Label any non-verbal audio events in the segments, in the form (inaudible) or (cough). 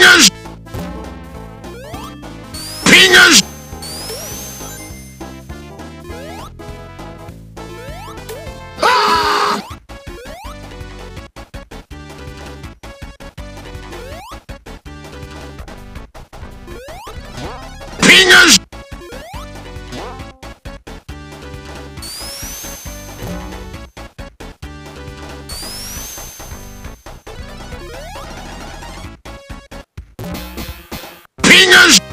Singers minhas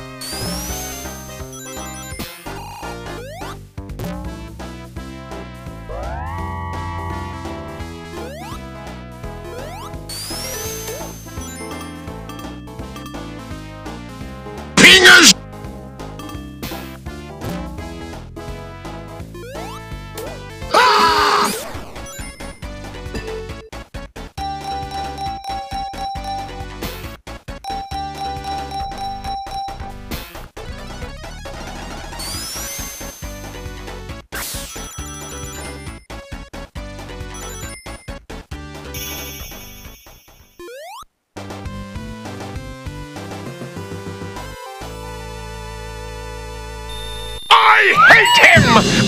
I hate him!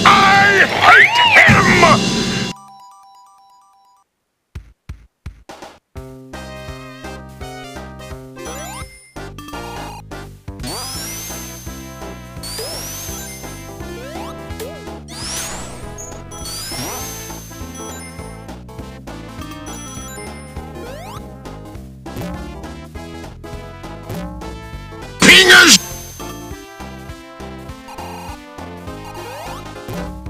I hate him! Fingers!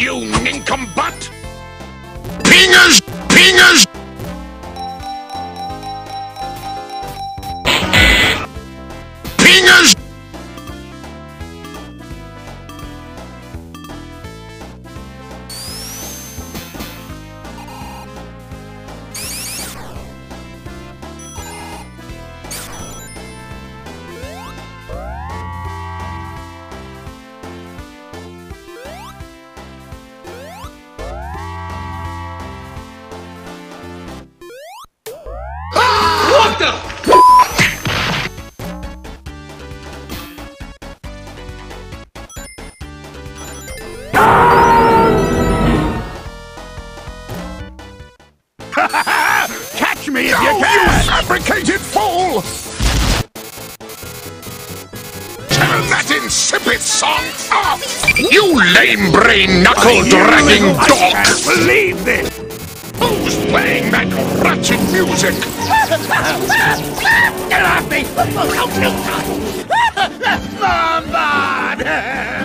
You nincombutt! Fingers! Fingers! (laughs) Catch me if you can! You fabricated fool! Turn that insipid song off! You lame brain knuckle dragging dog! believe this! Who's playing that ratchet music? (laughs) Get off me! Mambad! (laughs)